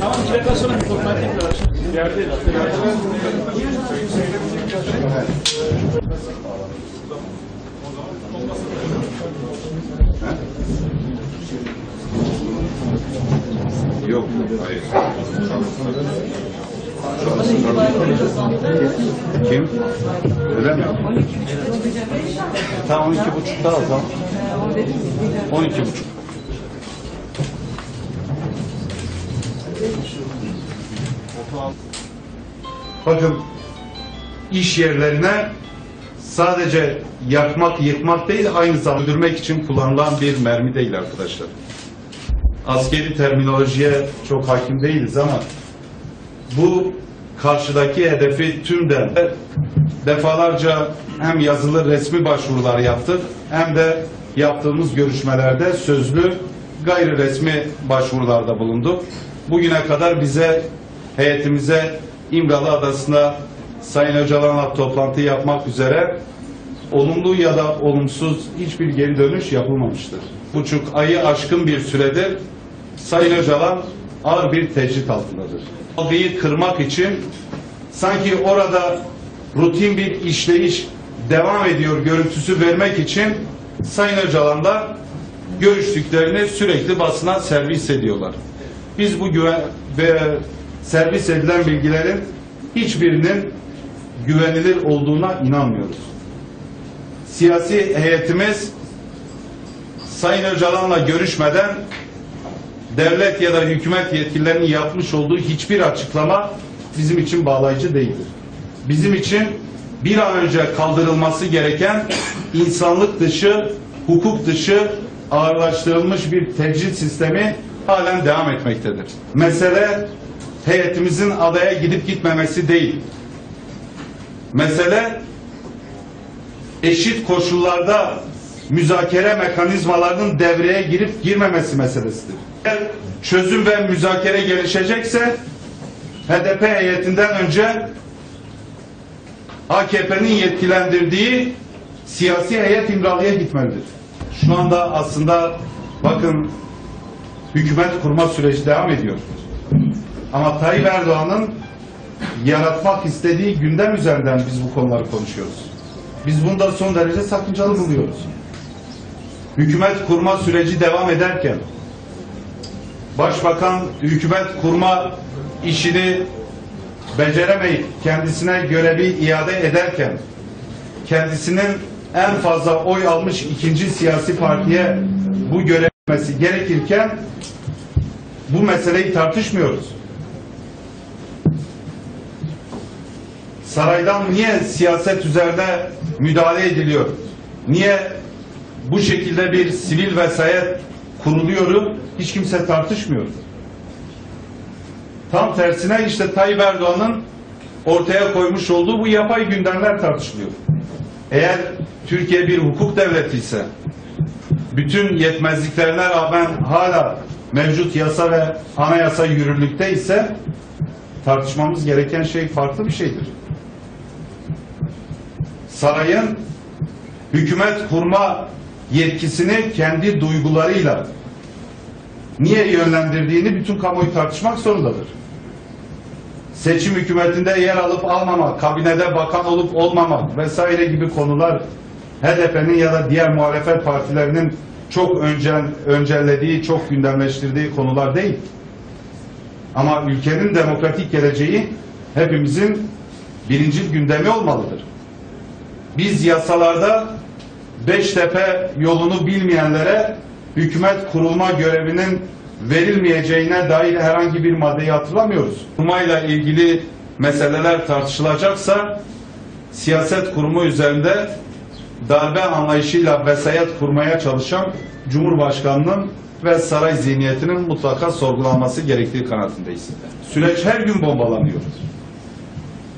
Tamam dakika sonra bir kontrol tekrar açın. Yerde Yok, hayır. Kim? Öyle mi? Tamam 12 buçukta al tamam. 12 buçuk. Bakın iş yerlerine sadece yakmak, yıkmak değil aynı zamanda öldürmek için kullanılan bir mermi değil arkadaşlar askeri terminolojiye çok hakim değiliz ama bu karşıdaki hedefi tümden defalarca hem yazılı resmi başvurular yaptık hem de yaptığımız görüşmelerde sözlü gayri resmi başvurularda bulunduk. Bugüne kadar bize heyetimize İmralı Adası'nda Sayın Öcalan'la toplantı yapmak üzere olumlu ya da olumsuz hiçbir geri dönüş yapılmamıştır. Buçuk ayı aşkın bir süredir Sayın Öcalan ağır bir tecrit altındadır. Algıyı kırmak için sanki orada rutin bir işleyiş devam ediyor görüntüsü vermek için Sayın Öcalan'la görüştüklerini sürekli basına servis ediyorlar. Biz bu güven ve servis edilen bilgilerin hiçbirinin güvenilir olduğuna inanmıyoruz. Siyasi heyetimiz Sayın Öcalan'la görüşmeden devlet ya da hükümet yetkililerinin yapmış olduğu hiçbir açıklama bizim için bağlayıcı değildir. Bizim için bir an önce kaldırılması gereken insanlık dışı, hukuk dışı ağırlaştırılmış bir tecrit sistemi halen devam etmektedir. Mesele heyetimizin adaya gidip gitmemesi değil. Mesele eşit koşullarda müzakere mekanizmalarının devreye girip girmemesi meselesidir. Eğer çözüm ve müzakere gelişecekse HDP heyetinden önce AKP'nin yetkilendirdiği siyasi heyet İmralı'ya gitmelidir. Şu anda aslında bakın hükümet kurma süreci devam ediyor. Ama Tayyip Erdoğan'ın yaratmak istediği gündem üzerinden biz bu konuları konuşuyoruz. Biz bunu da son derece sakıncalı buluyoruz. Hükümet kurma süreci devam ederken Başbakan hükümet kurma işini beceremeyip kendisine görevi iade ederken kendisinin en fazla oy almış ikinci siyasi partiye bu görevmesi gerekirken bu meseleyi tartışmıyoruz. Saraydan niye siyaset üzerine müdahale ediliyor? Niye bu şekilde bir sivil vesayet kuruluyoru hiç kimse tartışmıyor. Tam tersine işte Tayyip Erdoğan'ın ortaya koymuş olduğu bu yapay gündemler tartışılıyor. Eğer Türkiye bir hukuk devleti ise bütün yetmezliklerine rağmen hala mevcut yasa ve anayasa yürürlükte ise tartışmamız gereken şey farklı bir şeydir. Sarayın hükümet kurma yetkisini kendi duygularıyla niye yönlendirdiğini bütün kamuoyu tartışmak zorundadır. Seçim hükümetinde yer alıp almama, kabinede bakan olup olmamak vesaire gibi konular HDP'nin ya da diğer muhalefet partilerinin çok öncel, öncellediği, çok gündemleştirdiği konular değil. Ama ülkenin demokratik geleceği hepimizin birinci gündemi olmalıdır. Biz yasalarda Beştepe yolunu bilmeyenlere hükümet kurulma görevinin verilmeyeceğine dair herhangi bir maddeyi hatırlamıyoruz. Kurmayla ilgili meseleler tartışılacaksa siyaset kurumu üzerinde darbe anlayışıyla vesayet kurmaya çalışan Cumhurbaşkanının ve saray zihniyetinin mutlaka sorgulanması gerektiği kanaatindeyiz. Süreç her gün bombalanıyor.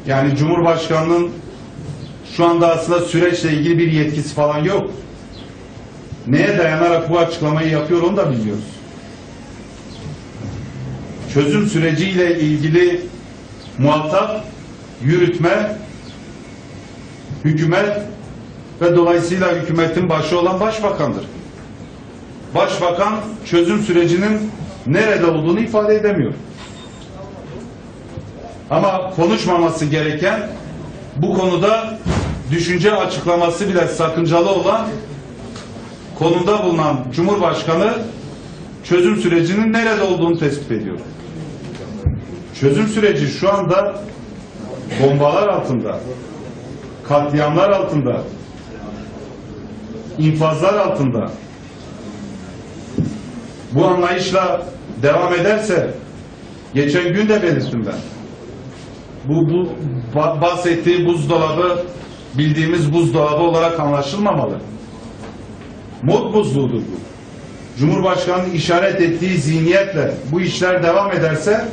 Yani Cumhurbaşkanının şu anda aslında süreçle ilgili bir yetkisi falan yok. Neye dayanarak bu açıklamayı yapıyor onu da bilmiyoruz. Çözüm süreciyle ilgili muhatap, yürütme, hükümet ve dolayısıyla hükümetin başı olan başbakandır. Başbakan çözüm sürecinin nerede olduğunu ifade edemiyor. Ama konuşmaması gereken bu konuda düşünce açıklaması bile sakıncalı olan konumda bulunan Cumhurbaşkanı çözüm sürecinin nerede olduğunu tespit ediyor. Çözüm süreci şu anda bombalar altında, katliamlar altında, infazlar altında. Bu anlayışla devam ederse geçen gün de belirttim ben. Bu, bu ba- bahsettiği buzdolabı bildiğimiz buzdolabı olarak anlaşılmamalı. Mod buzluğudur bu. Cumhurbaşkanının işaret ettiği zihniyetle bu işler devam ederse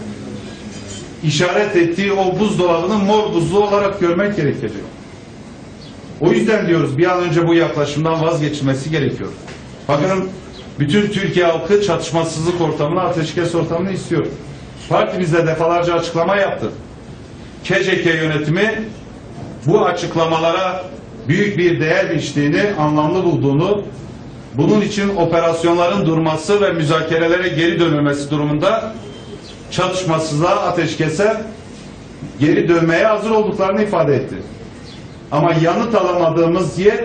işaret ettiği o buzdolabını mor buzluğu olarak görmek gerekecek. O yüzden diyoruz bir an önce bu yaklaşımdan vazgeçilmesi gerekiyor. Bakın bütün Türkiye halkı çatışmasızlık ortamını, ateşkes ortamını istiyor. Partimizde defalarca açıklama yaptı. KCK yönetimi bu açıklamalara büyük bir değer biçtiğini, anlamlı bulduğunu, bunun için operasyonların durması ve müzakerelere geri dönülmesi durumunda çatışmasızlığa, ateşkese geri dönmeye hazır olduklarını ifade etti. Ama yanıt alamadığımız yer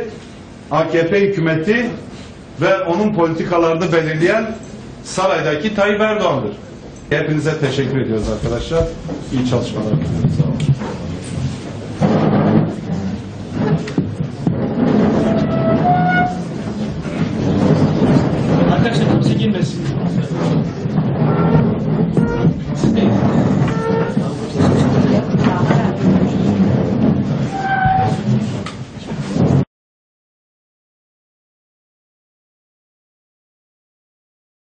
AKP hükümeti ve onun politikalarını belirleyen saraydaki Tayyip Erdoğan'dır. Hepinize teşekkür ediyoruz arkadaşlar. İyi çalışmalar.